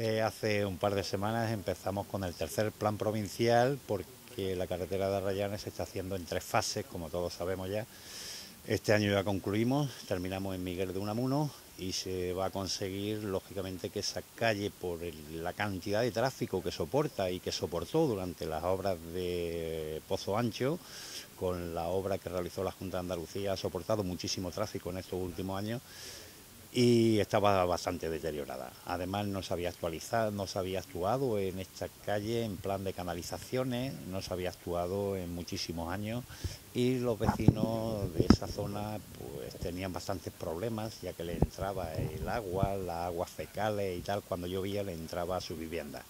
que hace un par de semanas empezamos con el tercer plan provincial porque la carretera de Arrayanes se está haciendo en tres fases, como todos sabemos ya. Este año ya concluimos, terminamos en Miguel de Unamuno y se va a conseguir, lógicamente, que esa calle, por la cantidad de tráfico que soporta y que soportó durante las obras de Pozo Ancho, con la obra que realizó la Junta de Andalucía, ha soportado muchísimo tráfico en estos últimos años y estaba bastante deteriorada. Además no se había actualizado, no se había actuado en esta calle en plan de canalizaciones, no se había actuado en muchísimos años y los vecinos de esa zona pues tenían bastantes problemas ya que le entraba el agua, las aguas fecales y tal, cuando llovía le entraba a su vivienda.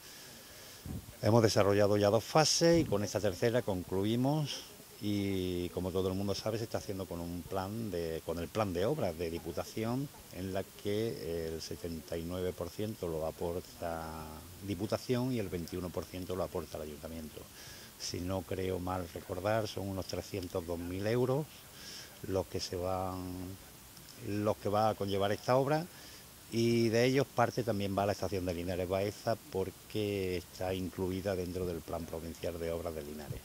Hemos desarrollado ya dos fases y con esta tercera concluimos y como todo el mundo sabe se está haciendo con el plan de obras de Diputación en la que el 79% lo aporta Diputación y el 21% lo aporta el Ayuntamiento. Si no creo mal recordar son unos 302.000 euros los que se van los que va a conllevar esta obra y de ellos parte también va a la estación de Linares Baeza porque está incluida dentro del plan provincial de obras de Linares.